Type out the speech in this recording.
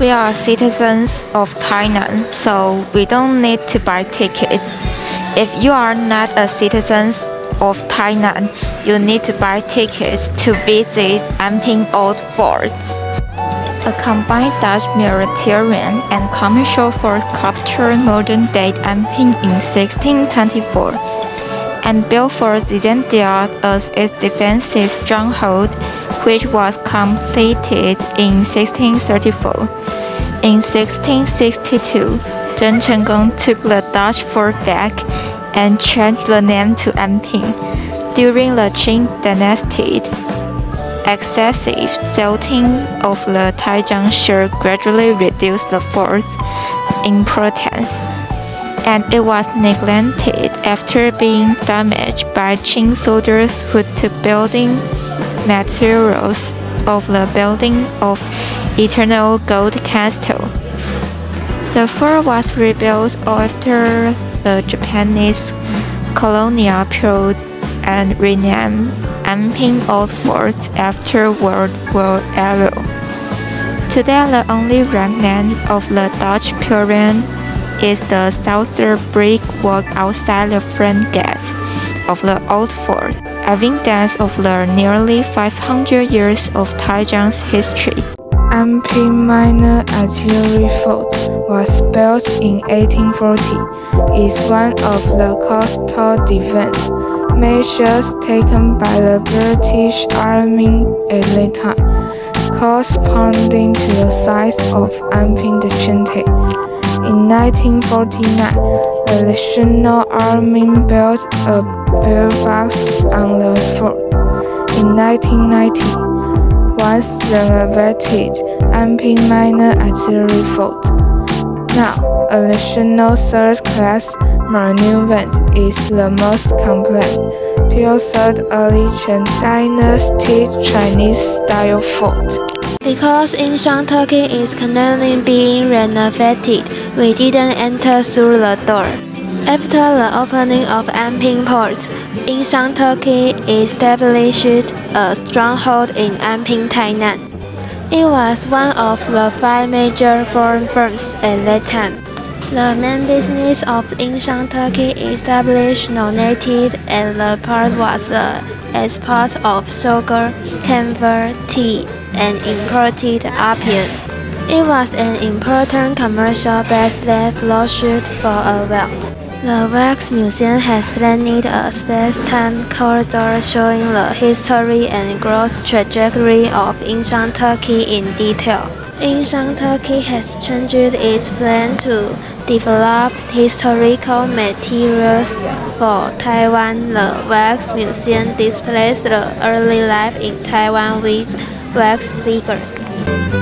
We are citizens of Tainan, so we don't need to buy tickets. If you are not a citizen of Tainan, you need to buy tickets to visit Anping Old Fort. A combined Dutch military and commercial force captured modern-day Anping in 1624 and built for Xidian as its defensive stronghold, which was completed in 1634. In 1662, Zheng Chenggong took the Dutch fort back and changed the name to Anping. During the Qing dynasty, excessive silting of the Taijiang Shore gradually reduced the fort's importance, and it was neglected after being damaged by Qing soldiers who took building materials of the building of Eternal Gold Castle. The fort was rebuilt after the Japanese colonial period and renamed Anping Old Fort after World War II. Today, the only remnant of the Dutch period is the southern brick wall outside the front gate of the old fort, evidence of the nearly 500 years of Taijiang's history. Anping Minor Artillery Fort was built in 1840. It is one of the coastal defense measures taken by the British Army at that time, corresponding to the size of Anping de Chente. In 1949, the National Army built a pillbox on the fort. In 1990, once renovated Anping Minor Artillery Fort. Now, a national third-class monument is the most complete, pure third early Qing Dynasty Chinese-style fort. Because ancient Turkey is currently being renovated, we didn't enter through the door. After the opening of Anping Port, Yingshan Turkey established a stronghold in Anping, Tainan. It was one of the five major foreign firms at that time. The main business of Yingshan Turkey established nominated at the port was the export of sugar, camphor, tea, and imported opium. It was an important commercial base that flourished for a while. The Wax Museum has planned a space-time corridor showing the history and growth trajectory of Yingshan Turkey in detail. Yingshan Turkey has changed its plan to develop historical materials for Taiwan. The Wax Museum displays the early life in Taiwan with wax figures.